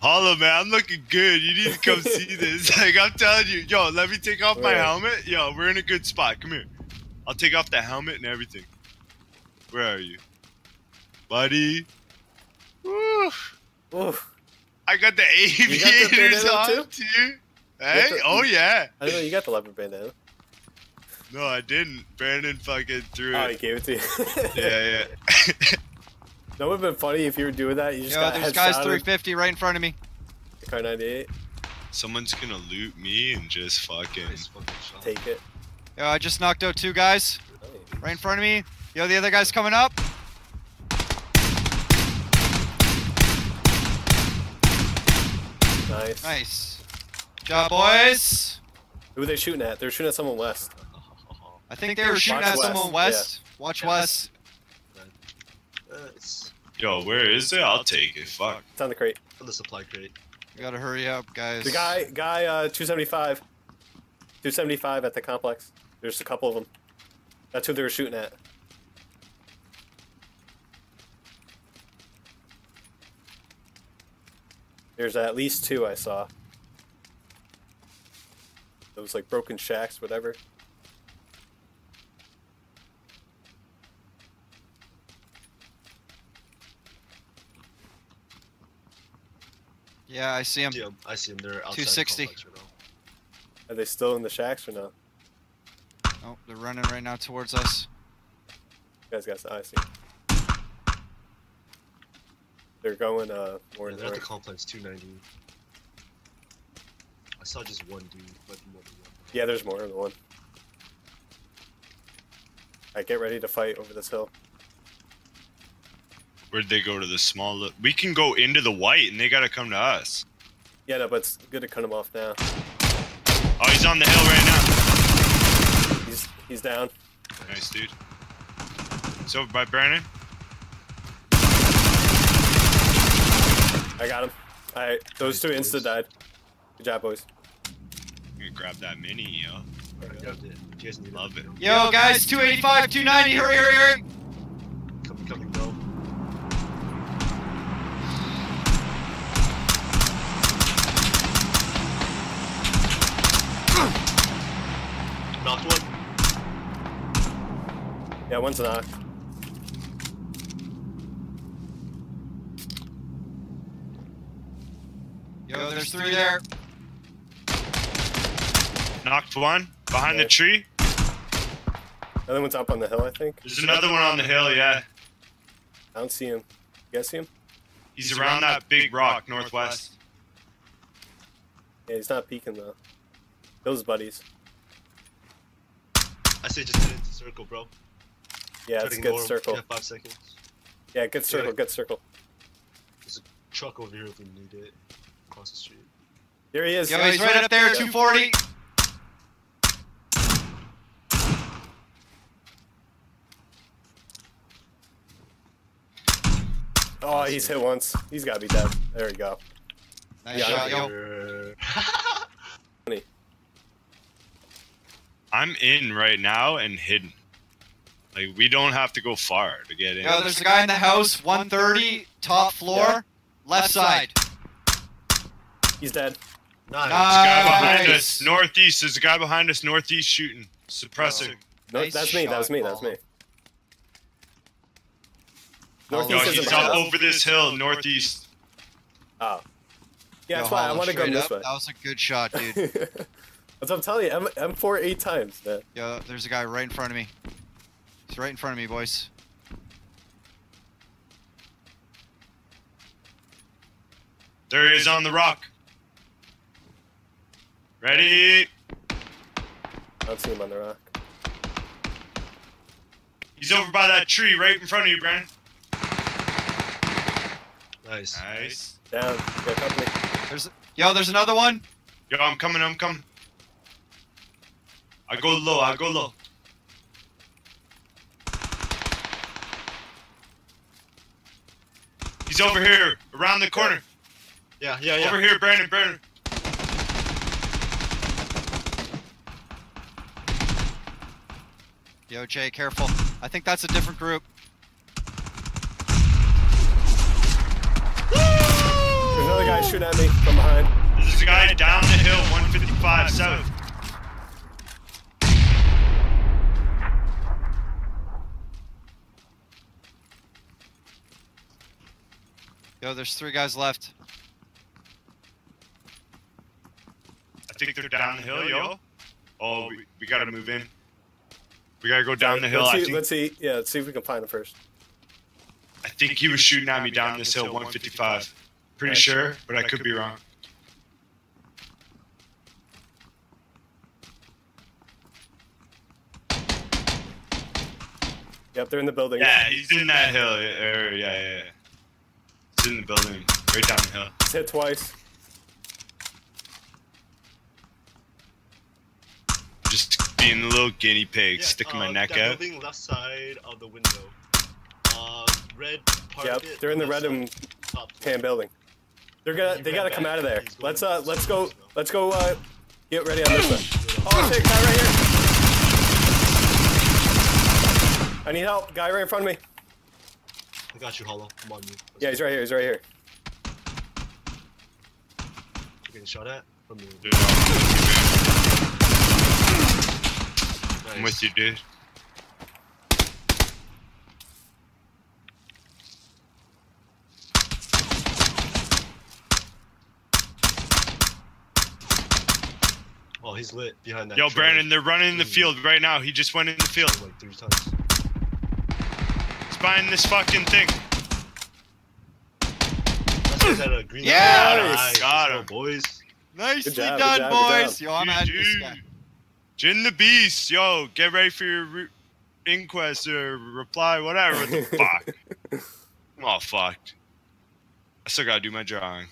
Hollow man, I'm looking good. You need to come see this. Like I'm telling you, yo, let me take off my helmet. Yo, we're in a good spot. Come here. I'll take off the helmet and everything. Where are you, buddy? Woo. Oof. I got the got the aviators on too? too. Hey, the- oh yeah. I know you got the leopard bandana. No, I didn't. Brandon fucking threw Oh, he gave it to you. Yeah, yeah. That would have been funny if you were doing that. You just Yo, got there's guys 350 right in front of me. Kar 98. Someone's gonna loot me and just fucking. Nice fucking shot. Take it. Yo, I just knocked out two guys Nice. right in front of me. Yo, the other guy's coming up. Nice. Nice. Good job, boys. Who are they shooting at? They're shooting at someone west. I think they were shooting Watch at west. someone west. Watch Yeah. west. Uh, Yo, where is it? I'll take it. Fuck. It's on the crate. on the supply crate. We gotta hurry up, guys. The guy, guy, uh, 275. 275 at the complex. There's a couple of them. That's who they were shooting at. There's at least two I saw. Those like broken shacks, whatever. Yeah, I see him. See 'em. I see them. They're outside 260. The complex right. Are they still in the shacks or not? no? Oh, they're running right now towards us. You guys got I see. They're going uh more Yeah, they're at the complex 290. I saw just one dude, but more than one. Yeah, there's more than one. Alright, get ready to fight over this hill. Where'd they go to the small? We can go into the white, and they gotta come to us. Yeah, no, but it's good to cut him off now. Oh, he's on the hill right now. He's he's down. Nice, dude. It's over by Brandon. I got him. Alright, those two Nice, insta boys. died. Good job, boys. I'm gonna grab that mini, yo. I grabbed it. You Love it. Yo, guys, 285, 290, hurry, hurry, hurry. Coming, coming, go. Knocked one. Yeah, one's knocked. Yo, there's three there. Knocked one behind the tree. Another one's up on the hill, I think. There's another one on the hill. Yeah, I don't see him. You guys see him? he's around that big rock northwest. Yeah, he's not peeking though. Those buddies. I say just get into circle, bro. Yeah, Try it's to a good circle. Yeah, five seconds. Yeah, good circle, good circle. There's a truck over here if we need it. Across the street. Here he is. Yo, he's right up there, 240. Oh, he's hit once. He's gotta be dead. There we go. Nice Yeah, shot, yo. Err. I'm in right now and hidden. Like we don't have to go far to get in. Yo, there's a guy in the house, 130, top floor, Yeah. left side. He's dead. nice. There's a guy behind us, northeast. There's a guy behind us, northeast, shooting, suppressing. No, Nice that's me. That was shot, me. That was me. No, Northeast isn't he's up over this hill, northeast. Oh. Yeah, Yo, that's why I want to go straight this way. That was a good shot, dude. that's what I'm telling you. M- M4 eight times, man. Yo, there's a guy right in front of me. He's right in front of me, boys. There he is on the rock. Ready? I don't see him on the rock. He's over by that tree right in front of you, Brandon. Nice. Nice. Down. Got company. There's yo, there's another one. Yo, I'm coming, I'm coming. I go low, I go low. He's over here, around the corner. Yeah, yeah, yeah. Over here, Brandon, Brandon. Yo, Jay, careful. I think that's a different group. There's another guy shooting at me from behind. There's a guy down the hill, 155 south. Yo, there's three guys left. I think they're down the hill, yo. Oh, we, we gotta move in. We gotta go down the hill. Let's I see, think, let's see. Yeah, let's see if we can find him first. I think he was shooting at me down this hill, 155. Pretty Right. sure, but I could be wrong. Yep, they're in the building. Yeah, he's in that hill. Yeah, yeah, yeah. yeah. He's in the building, right down the hill. He's hit twice. Just being a little guinea pig, Yeah, sticking my uh, neck out. building left side of the window. Uh, red part Yep, they're in the red and tan building. They're gonna. They gotta come out of there. Let's uh. Let's go. let's go. Uh, get ready on this side. Oh, Oh shit! Guy right here. I need help. Guy right in front of me. I got you, Hollow. I'm on you. Let's Yeah, he's right here. He's right here. You're getting shot at from the. Dude, Nice. I'm with you, dude. Oh, he's lit behind that. Yo, tree. Brandon, they're running in the Mm. field right now. He just went in the field. Like three times. He's behind this fucking thing. That's why that, Yeah! light. Nice. Nice. Got him. boys. Nicely job, done, job, boys. job. Yo, I'm adding this guy. Jin the Beast, yo, get ready for your re- inquest or reply, whatever the fuck. I'm all fucked. I still gotta do my drawing.